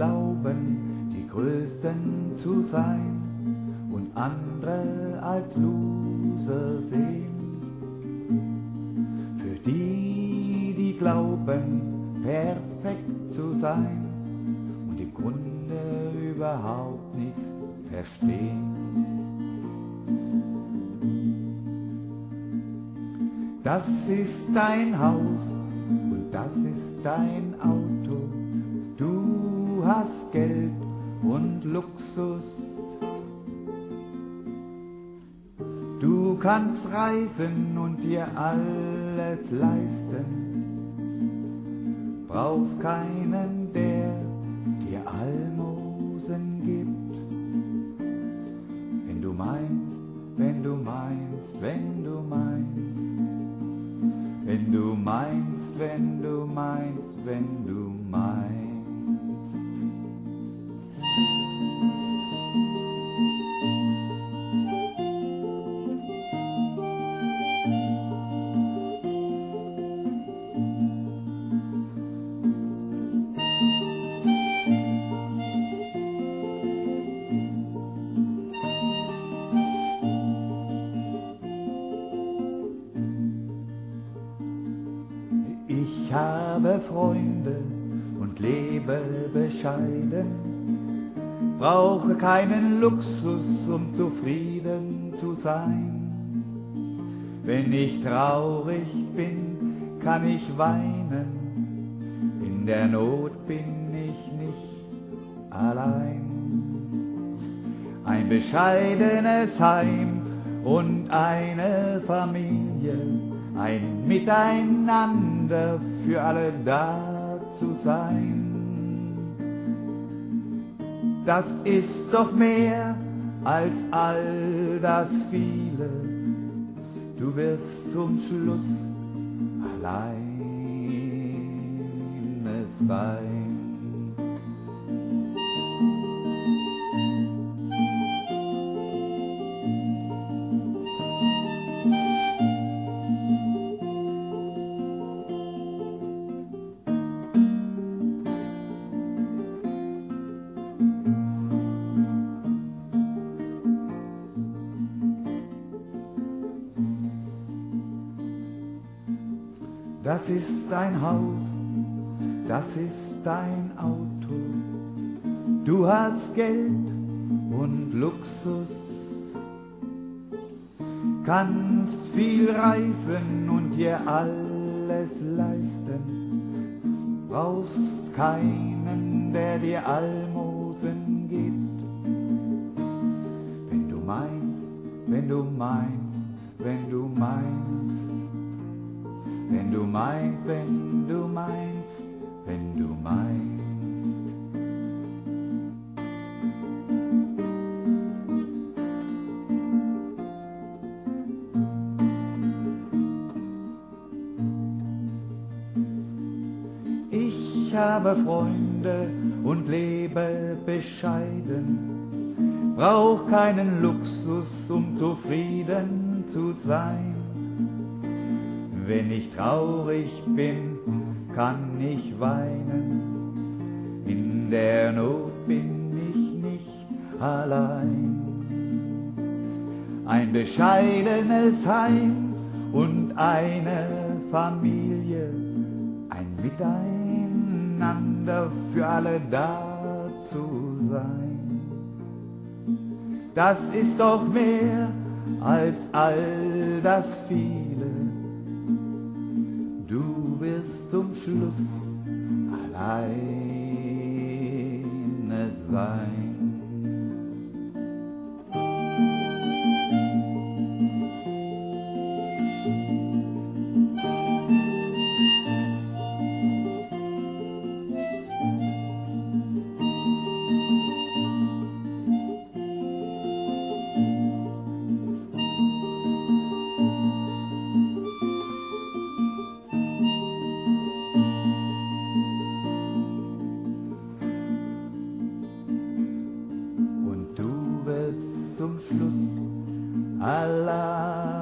glauben, die Größten zu sein und andere als Loser sehen. Für die, die glauben, perfekt zu sein und im Grunde überhaupt nichts verstehen. Das ist dein Haus und das ist dein Auto. Du hast Geld und Luxus. Du kannst reisen und dir alles leisten. Brauchst keinen, der dir Almosen gibt. Wenn du meinst, wenn du meinst, wenn du meinst. Wenn du meinst, wenn du meinst, wenn du meinst. Habe Freunde und lebe bescheiden, brauche keinen Luxus, um zufrieden zu sein. Wenn ich traurig bin, kann ich weinen, in der Not bin ich nicht allein. Ein bescheidenes Heim und eine Familie, ein Miteinander für alle da zu sein. Das ist doch mehr als all das viele. Du wirst zum Schluss alleine sein. Das ist dein Haus, das ist dein Auto. Du hast Geld und Luxus, kannst viel reisen und dir alles leisten. Brauchst keinen, der dir Almosen gibt. Wenn du meinst, wenn du meinst, wenn du meinst, wenn du meinst, wenn du meinst, wenn du meinst. Ich habe Freunde und lebe bescheiden, brauch keinen Luxus, um zufrieden zu sein. Wenn ich traurig bin, kann ich weinen. In der Not bin ich nicht allein. Ein bescheidenes Heim und eine Familie, ein Miteinander für alle da zu sein. Das ist doch mehr als all das viele zum Schluss alleine sein. Zum Schluss. Allein